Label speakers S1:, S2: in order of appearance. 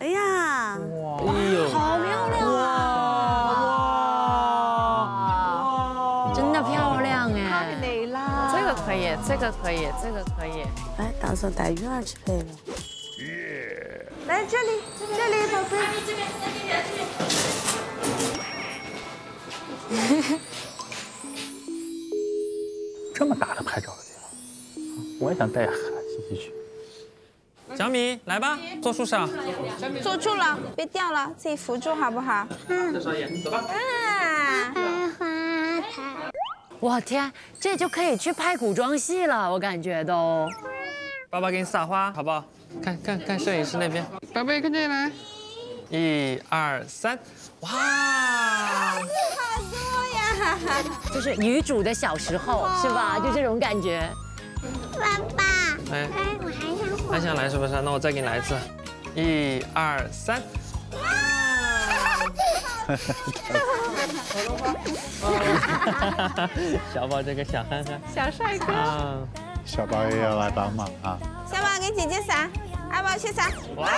S1: 哎呀，
S2: 哇，
S3: 哎呦，
S1: 好漂亮啊！
S4: 哇真的漂亮哎！
S1: 美啦！
S4: 这个可以，这个可以，这个可以。
S1: 来，到时候带鱼儿去配了。来这里，这里，宝贝。这边，这边，这边。
S2: 这么大的拍照的地方，我也想带西西去。
S3: 小米，来吧，坐树上。
S5: 坐住了，别掉了，自己扶住好不好？
S3: 再刷眼，走吧。
S4: 我天，这就可以去拍古装戏了，我感觉都。
S3: 爸爸给你撒花，好不好？看看看摄影师那边，宝贝，看这里来。一二三，哇！
S5: 好多呀！
S4: 就是女主的小时候，是吧？就这种感觉。
S6: 爸爸，
S3: 哎，
S6: 哎，我还想
S3: 还想来是不是？那我再给你来一次。一二三，小宝这个小憨憨，
S5: 小帅哥，
S3: 啊，
S2: 小宝也要来帮忙啊！
S5: 小宝给姐姐撒，阿宝去撒。
S3: 哇！